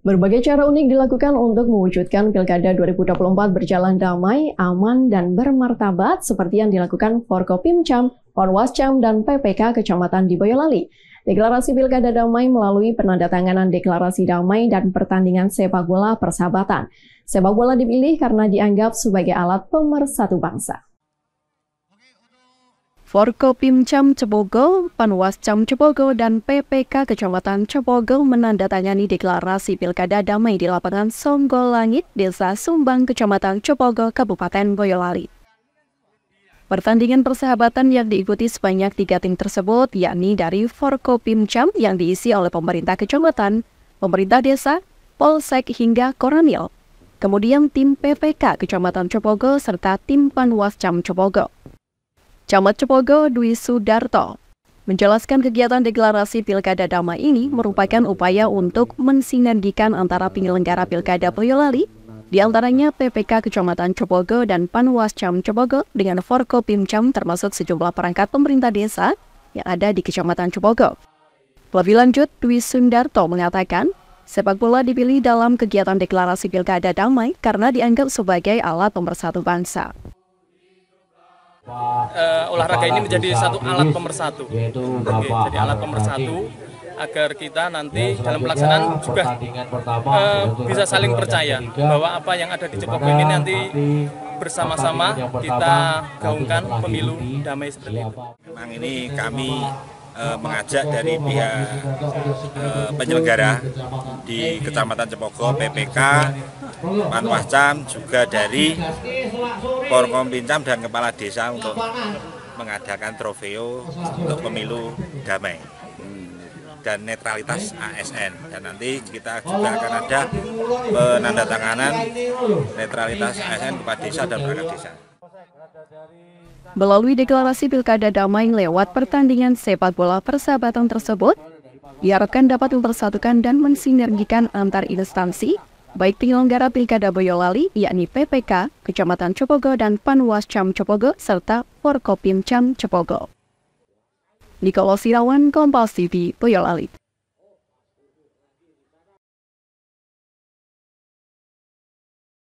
Berbagai cara unik dilakukan untuk mewujudkan Pilkada 2024 berjalan damai, aman, dan bermartabat seperti yang dilakukan Forkopimcam, Ponwascam, dan PPK Kecamatan di Boyolali. Deklarasi Pilkada Damai melalui penandatanganan deklarasi damai dan pertandingan sepak bola persahabatan. Sepak bola dipilih karena dianggap sebagai alat pemersatu bangsa. Forkopimcam Cebogo, Panwascam Cebogo, dan PPK Kecamatan Cebogo menandatangani deklarasi Pilkada Damai di lapangan Songgolangit, Desa Sumbang, Kecamatan Cebogo, Kabupaten Boyolali. Pertandingan persahabatan yang diikuti sebanyak tiga tim tersebut, yakni dari Forkopimcam yang diisi oleh pemerintah kecamatan, pemerintah desa, polsek hingga koramil. Kemudian tim PPK Kecamatan Cebogo serta tim Panwascam Cebogo. Camat Cepogo Dwi Sudarto menjelaskan kegiatan deklarasi Pilkada Damai ini merupakan upaya untuk mensinergikan antara penyelenggara Pilkada Boyolali, di antaranya PPK Kecamatan Cepogo dan Panwascam Cepogo dengan Forkopimcam termasuk sejumlah perangkat pemerintah desa yang ada di Kecamatan Cepogo. Lebih lanjut, Dwi Sundarto mengatakan, sepak bola dipilih dalam kegiatan deklarasi Pilkada Damai karena dianggap sebagai alat pemersatu bangsa uh, olahraga ini menjadi satu alat pemersatu. Oke, jadi alat pemersatu agar kita nanti dalam pelaksanaan juga uh, bisa saling percaya bahwa apa yang ada di Cepogo ini nanti bersama-sama kita gaungkan pemilu damai seperti itu. Memang ini kami uh, mengajak dari pihak uh, penyelenggara di Kecamatan Cepogo, PPK, Panwascam, juga dari Porkom Pincam dan Kepala Desa untuk mengadakan trofeo untuk pemilu damai dan netralitas ASN dan nanti kita juga akan ada penandatanganan netralitas ASN kepada desa dan perangkat desa. Melalui deklarasi Pilkada Damai lewat pertandingan sepak bola persahabatan tersebut, diharapkan dapat mempersatukan dan mensinergikan antar instansi, baik penyelenggara Pilkada Boyolali, yakni PPK, Kecamatan Copogo, dan Panwascam Copogo, serta Forkopimcam Copogo. Nikolo Sirawan, Kompas TV, Boyolali.